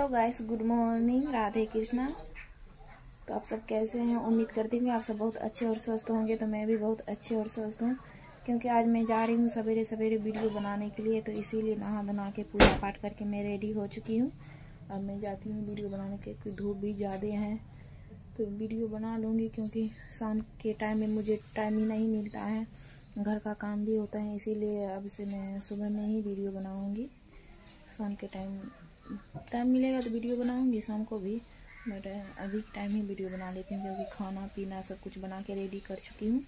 Hello guys, good morning, Radhe Krishna. तो आप सब कैसे हैं? उम्मीद करती हूँ आप सब बहुत अच्छे और स्वस्थ होंगे तो मैं भी बहुत अच्छे और स्वस्थ हूँ। क्योंकि आज मैं जा रही हूँ सवेरे सवेरे वीडियो बनाने के लिए तो इसीलिए नहा बना के पूजा पाठ करके मैं रेडी हो चुकी हूँ। अब मैं जाती हूँ वीडियो बनाने के क्योंकि धूप भी ज़्यादा है। तो वीडियो बना लूँगी, क्योंकि शाम के टाइम में मुझे टाइम ही नहीं मिलता है। घर का काम भी होता है, इसीलिए अब से मैं सुबह में ही वीडियो बनाऊँगी। शाम के टाइम टाइम मिलेगा तो वीडियो बनाऊँगी शाम को भी बट अभी टाइम ही वीडियो बना लेती हूँ, क्योंकि खाना, पीना सब कुछ बना के रेडी कर चुकी हूँ।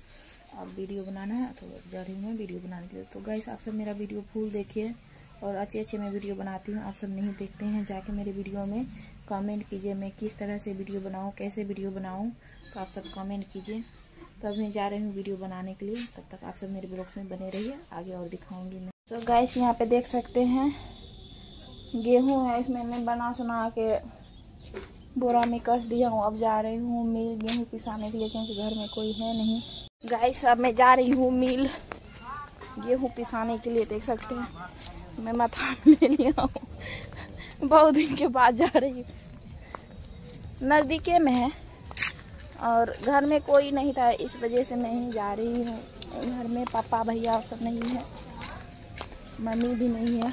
अब वीडियो बनाना है तो जा रही हूँ मैं वीडियो बनाने के लिए। तो गाइस आप सब मेरा वीडियो फुल देखिए, और अच्छे अच्छे मैं वीडियो बनाती हूँ, आप सब नहीं देखते हैं, जाके मेरे वीडियो में कमेंट कीजिए, मैं किस तरह से वीडियो बनाऊँ, कैसे वीडियो बनाऊँ तो आप सब कमेंट कीजिए। तो अब मैं जा रही हूँ वीडियो बनाने के लिए, तब तक आप सब मेरे ब्लॉग्स में बने रहिए, आगे और दिखाऊँगी मैं। तो गाइस यहाँ पे देख सकते हैं गेहूँ है, इसमें बना सुना के बोरा में कस दिया हूँ। अब जा रही हूँ मिल गेहूँ पिसाने के लिए, क्योंकि घर में कोई है नहीं। गाइस अब मैं जा रही हूँ मिल गेहूँ पिसाने के लिए, देख सकते हैं। मैं माथा ले लिया हूँ बहुत दिन के बाद जा रही हूँ। नज़दीके में है, और घर में कोई नहीं था, इस वजह से मैं ही जा रही हूँ। घर में पापा, भैया सब नहीं है। मम्मी भी नहीं है।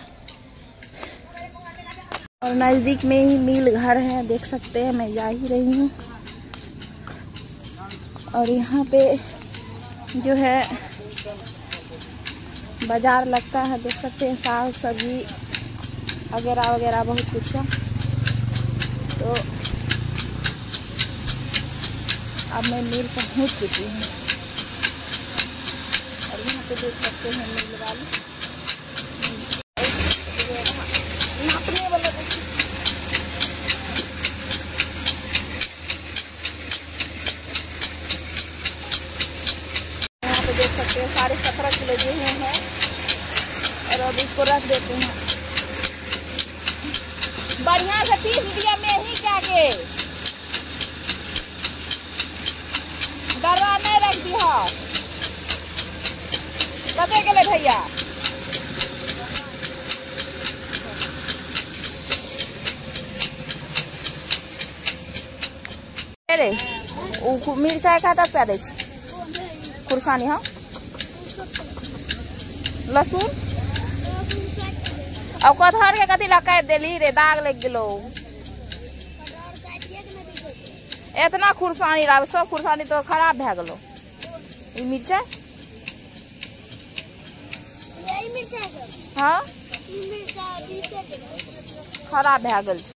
और नज़दीक में ही मिल घर है, देख सकते हैं, मैं जा ही रही हूँ। और यहाँ पे जो है, बाज़ार लगता है, देख सकते हैं, साग, सब्ज़ी वगैरह वगैरह बहुत कुछ का। तो अब मैं मिल पहुँच चुकी हूँ। और यहाँ पे देख सकते हैं, मिल वाले देख सकते हैं साढ़े सत्रह किलो गेहूँ हैं। और अब इसको रख देते हैं। बढ़िया से तीस रुपया में ही क्या के? डरवा नहीं रख दी कते के भैया? अरे मिर्चाई का तक दे खुरसानी हाँ? लहसुन? अब कटहर के कथी ला काट दिली रे दाग लग गलो। इतना खुरसानी रहा सब खुरसानी तो खराब भे गलो। मिर्चा हाँ? खराब भे गल